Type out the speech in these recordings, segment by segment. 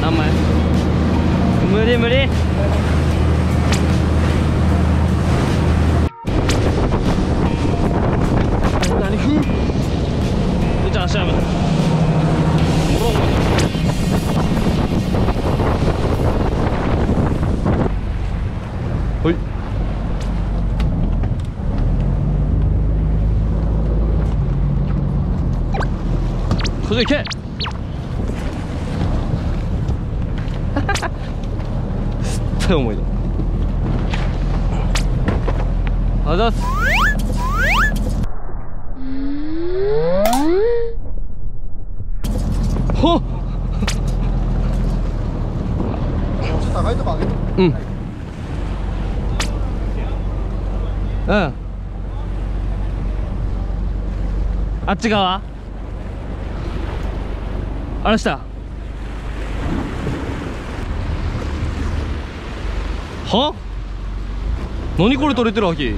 3枚無理無理何ふんじゃあ足はむはいそれでいけすっごい重いの。あざっす。ほっ。高いとこ上げてうん。うん。あっち側？あれしたは？何これ取れてるわけ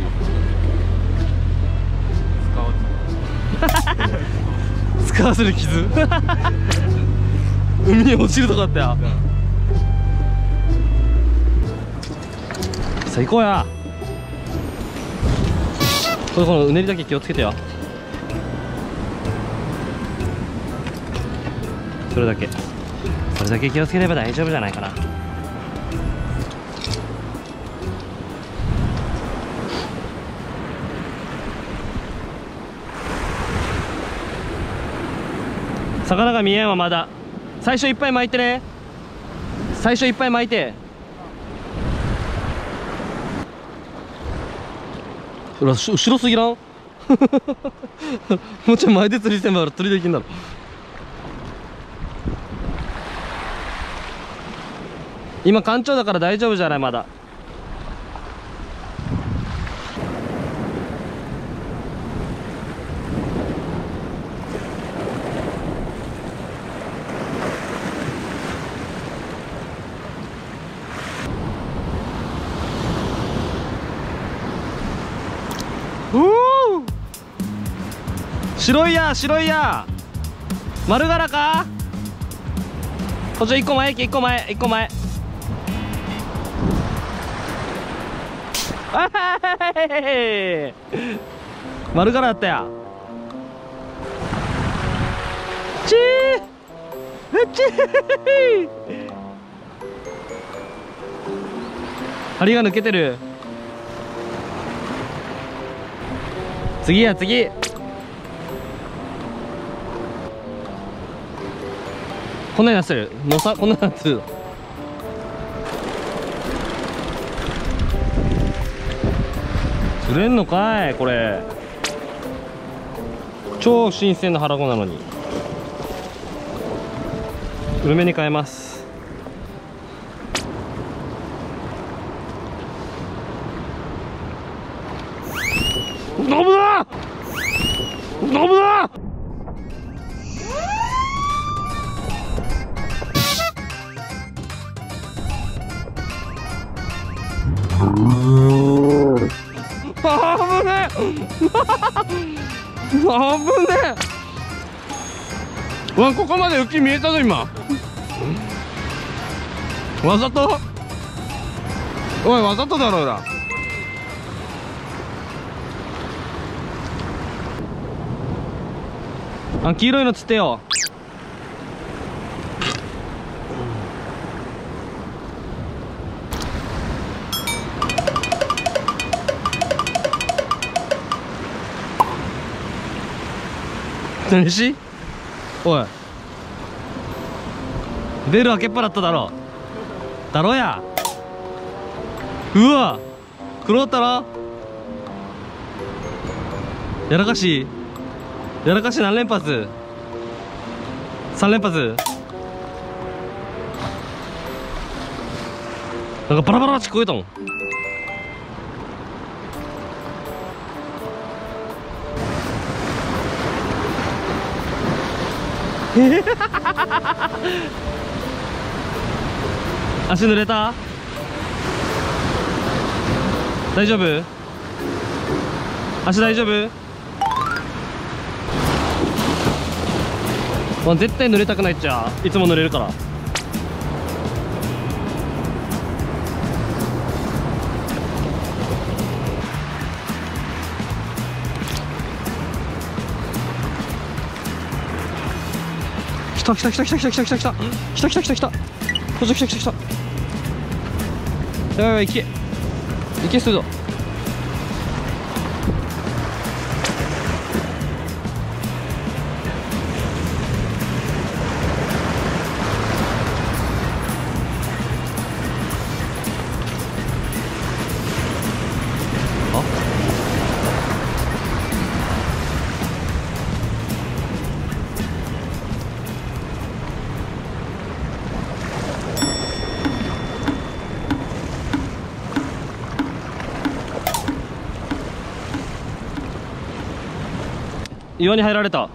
使わせる 傷。海に落ちるとかあったよ最高や。これこのうねりだけ気をつけてよそれだけ。それだけ気をつければ大丈夫じゃないかな。魚が見えんわまだ。最初いっぱい巻いてね。最初いっぱい巻いて。うわし後ろすぎらん？もうちょい前で釣りしてんばら釣りできんだろ。今干潮だから大丈夫じゃないまだうー白いや白いや。丸柄か？こっち1個前1個前1個前。あはい丸柄だったや。ちー。ちー。針が抜けてる。次や次。こんなになってるのさこんなになってる釣れんのかいこれ。超新鮮な腹子なのに。梅めに変えます。飲むな飲むな あぶねあぶねうわここまで浮き見えたぞ今。わざと？おいわざとだろうなあ黄色いの釣ってよ。何し？おい。ベル開けっぱだっただろ。だろや。うわ。黒ったろ。やらかし。やらかし何連発？3連発。なんかバラバラ聞こえたもん。足濡れた？大丈夫？足大丈夫？まあ、絶対濡れたくないっちゃ。いつも濡れるから。た来た来た来た来た来た来た来た来た来た。来た来たこっち来た来た来たやばいやばい行け行けすぐ岩に入られた。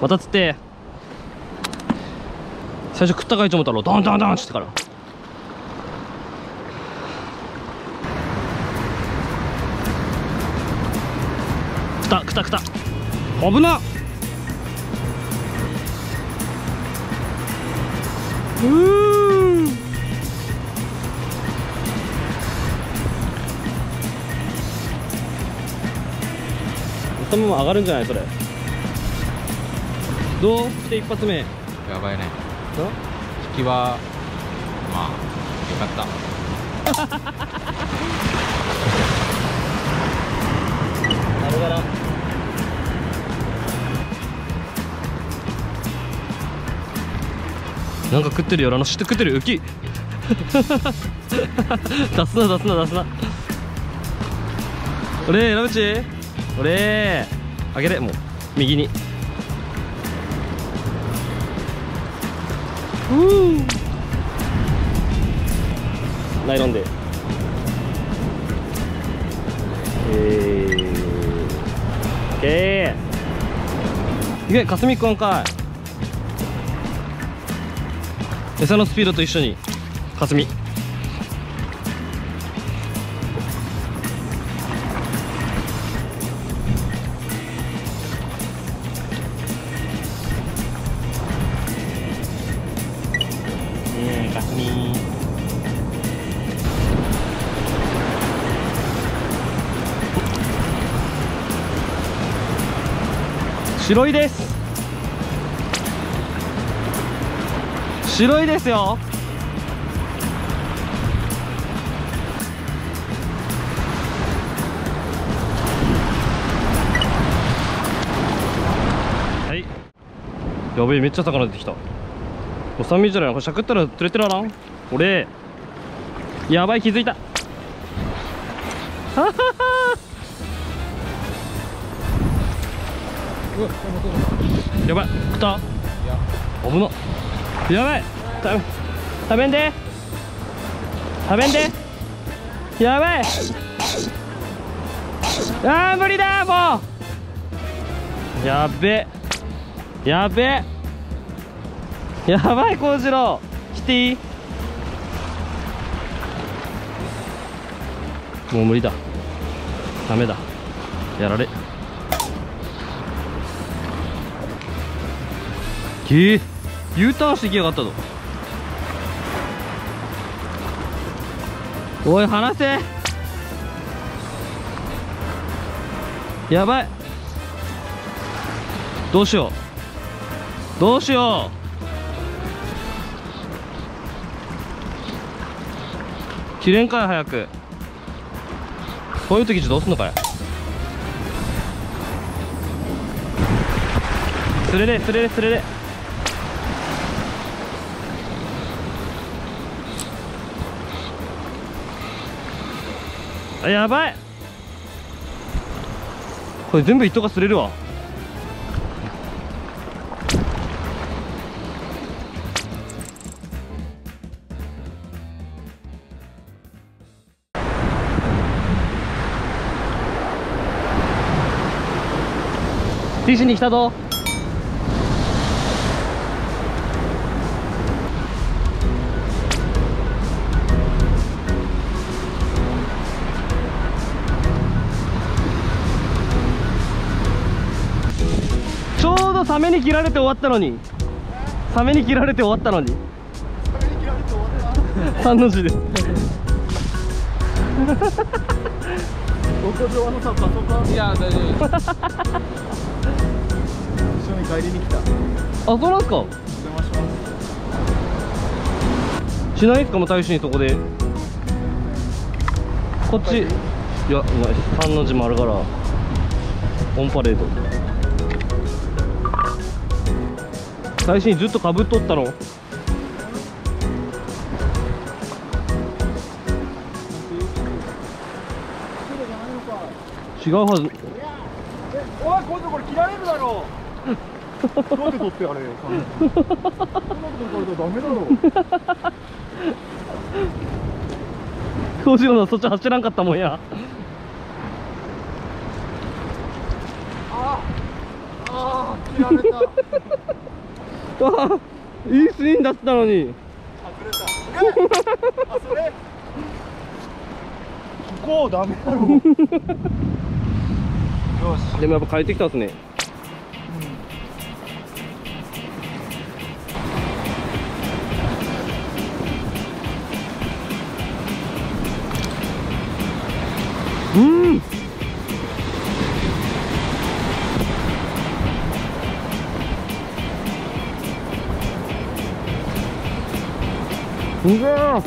また釣って。最初食ったかいと思ったらドンドンドンっつってから。食った食った食った。危なっ。うー。頭も上がるんじゃないそれ。どう?して一発目。やばいね。ど引きはまあよかった。なるがらなんか食ってるよ。あの知って食ってる？浮き。出すな出すな出すな。俺ラブチ俺あげれもう右に。うーナイロンで。えー、オッケー。いけ霞くんかい。餌のスピードと一緒に。霞。ね白いです。白いですよ。はい。やべえめっちゃ魚出てきた。お三味じゃないこれしゃくったら釣れてるわな。俺やばい気づいた。はははやばい。食った。危なやばい。食べ食べんで。食べんで。やばい。あー無理だもう。やべ。やべ。やばい幸次郎。来ていい？もう無理だ。ダメだ。やられ。え、U ターンしてきやがったぞ。おい離せ。やばい。どうしよう。どうしよう。切れんかい早く。こういう時どうすんのかい釣れれ釣れれ釣れれあやばい。これ全部糸が擦れるわ。ティッシュに来たぞ。サメに切られて終わったのに。サメに切られて終わったのに。三の字で。僕上のさパソコンいや大丈夫。です帰りに来た。あそうなんすか？お邪魔します。しないですか？もう大使にそこで。こっち。い。や三の字もあるから。オンパレード大使にずっとかぶっとったの違うはず。おい今度これ切られるだろ。うなんで取ってあれよこんなところダメだろ。どうしようなそっち走らんかったもんや。ああ切られたわあいいスインだったのに。外れ。たそれ。ここダメだろ よし。でもやっぱ帰ってきたっすねう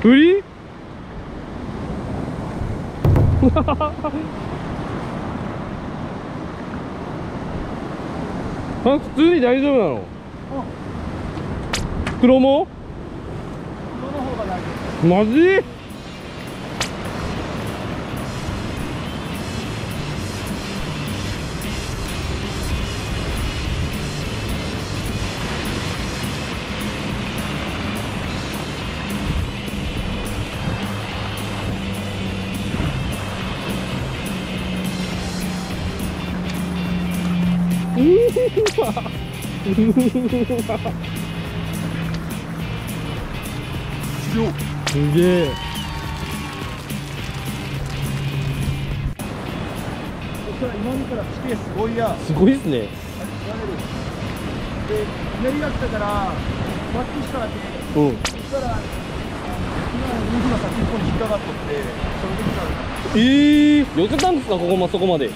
振り？あ普通に大丈夫なの？黒も？マジ？すげえ。今見たら地形すごいや。すごいっすね。で練りが来たからバックしたわけうん。そしたら今水が先っぽに引っかかっとってそれで来たええー、寄せたんですかここまそこまで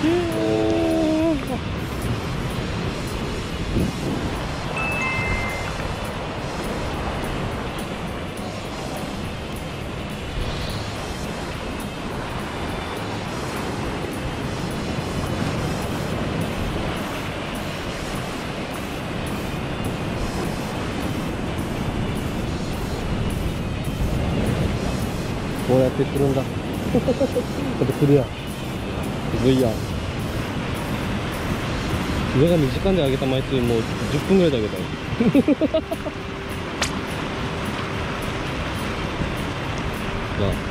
こうやってくるんだ。ちょっと来るやん。すごいやん。上が2時間で上げた枚数もう10分ぐらいで上げた ま。あ。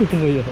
もういいや。